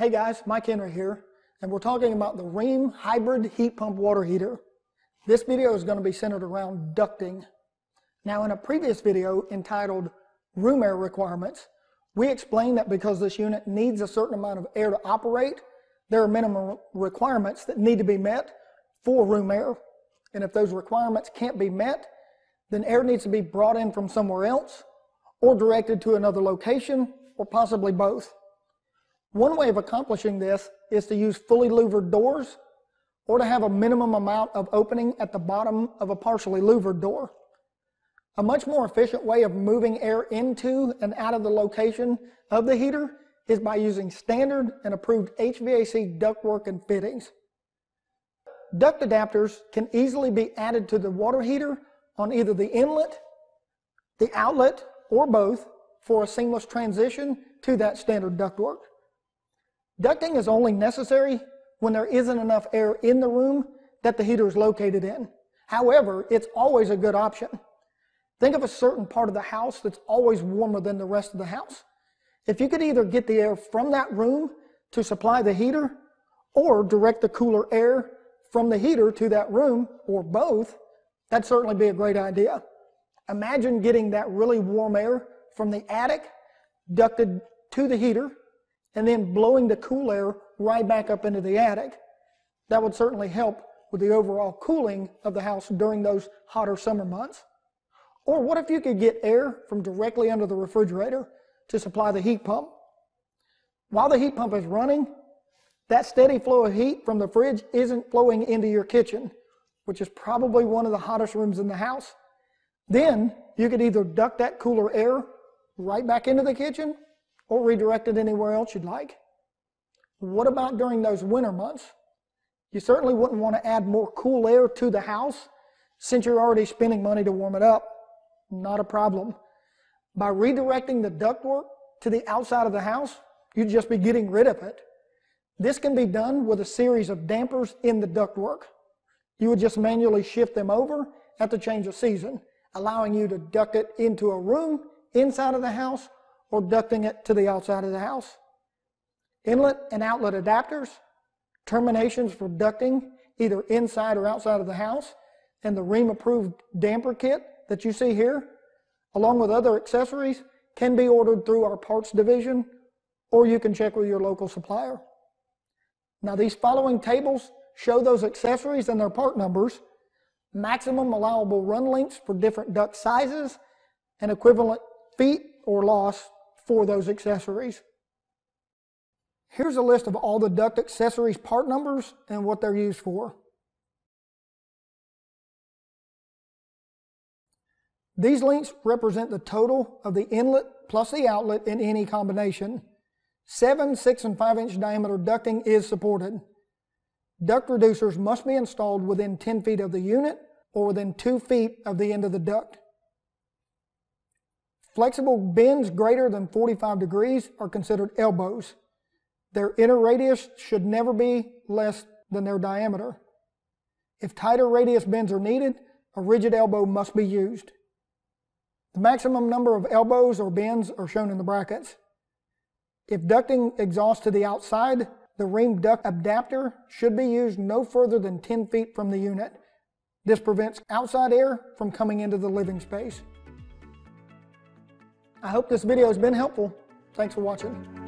Hey guys, Mike Henry here, and we're talking about the Rheem Hybrid Heat Pump Water Heater. This video is going to be centered around ducting. Now in a previous video entitled Room Air Requirements, we explained that because this unit needs a certain amount of air to operate, there are minimum requirements that need to be met for room air. And if those requirements can't be met, then air needs to be brought in from somewhere else or directed to another location or possibly both. One way of accomplishing this is to use fully louvered doors or to have a minimum amount of opening at the bottom of a partially louvered door. A much more efficient way of moving air into and out of the location of the heater is by using standard and approved HVAC ductwork and fittings. Duct adapters can easily be added to the water heater on either the inlet, the outlet, or both for a seamless transition to that standard ductwork. Ducting is only necessary when there isn't enough air in the room that the heater is located in. However, it's always a good option. Think of a certain part of the house that's always warmer than the rest of the house. If you could either get the air from that room to supply the heater or direct the cooler air from the heater to that room or both, that'd certainly be a great idea. Imagine getting that really warm air from the attic ducted to the heater and then blowing the cool air right back up into the attic. That would certainly help with the overall cooling of the house during those hotter summer months. Or what if you could get air from directly under the refrigerator to supply the heat pump? While the heat pump is running, that steady flow of heat from the fridge isn't flowing into your kitchen, which is probably one of the hottest rooms in the house. Then you could either duct that cooler air right back into the kitchen or redirect it anywhere else you'd like. What about during those winter months? You certainly wouldn't want to add more cool air to the house since you're already spending money to warm it up. Not a problem. By redirecting the ductwork to the outside of the house, you'd just be getting rid of it. This can be done with a series of dampers in the ductwork. You would just manually shift them over at the change of season, allowing you to duct it into a room inside of the house or ducting it to the outside of the house. Inlet and outlet adapters, terminations for ducting either inside or outside of the house, and the Rheem approved damper kit that you see here, along with other accessories, can be ordered through our parts division or you can check with your local supplier. Now these following tables show those accessories and their part numbers, maximum allowable run lengths for different duct sizes, and equivalent feet or loss for those accessories. Here's a list of all the duct accessories part numbers and what they're used for. These links represent the total of the inlet plus the outlet in any combination. 7, 6, and 5 inch diameter ducting is supported. Duct reducers must be installed within 10 feet of the unit or within 2 feet of the end of the duct. Flexible bends greater than 45 degrees are considered elbows. Their inner radius should never be less than their diameter. If tighter radius bends are needed, a rigid elbow must be used. The maximum number of elbows or bends are shown in the brackets. If ducting exhausts to the outside, the Rheem duct adapter should be used no further than 10 feet from the unit. This prevents outside air from coming into the living space. I hope this video has been helpful. Thanks for watching.